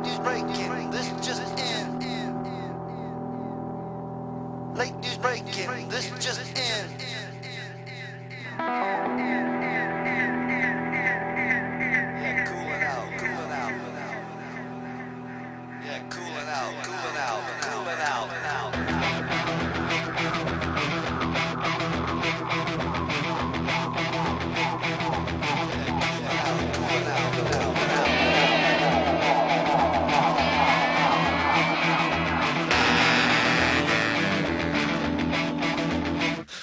news breaking, this just in. Late news breaking, this just in.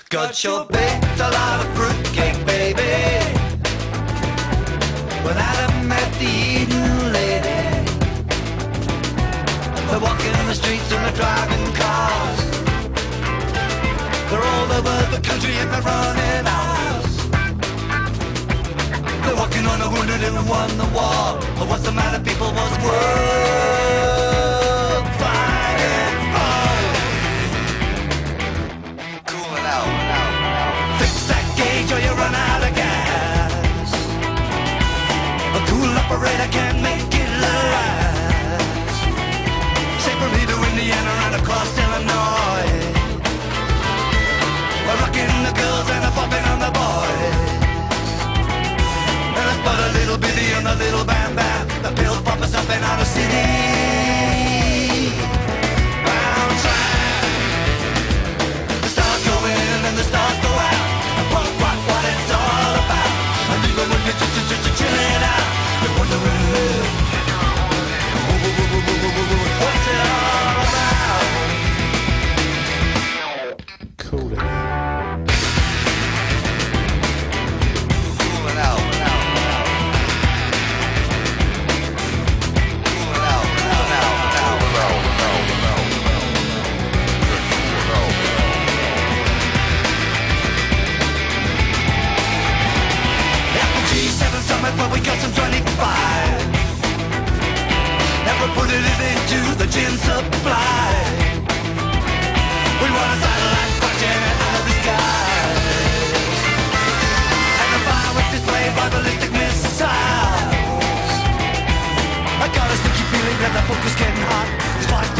Got your baked a lot of fruitcake, baby. When Adam met the Eden lady, they're walking the streets and they're driving cars. They're all over the country and they're running hours. They're walking on a wounded and won the war. But what's the matter, people? What's worth Indiana and across Illinois. We're rocking the girls and a popping on the boys. And let's put a little bitty on the little bam bam. The pills pop us up in our city. Summit we got some 25 And we're putting it into the gin supply. We want a satellite crashing out of the sky. And a firework display by ballistic missiles. I got a sneaky feeling that the focus getting hot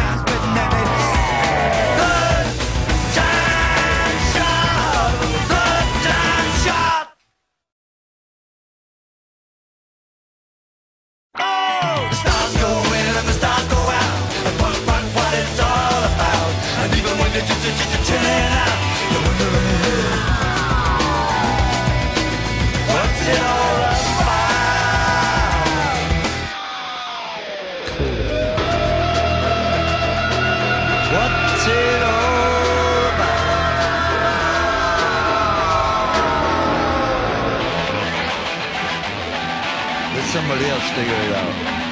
somebody else figure it out.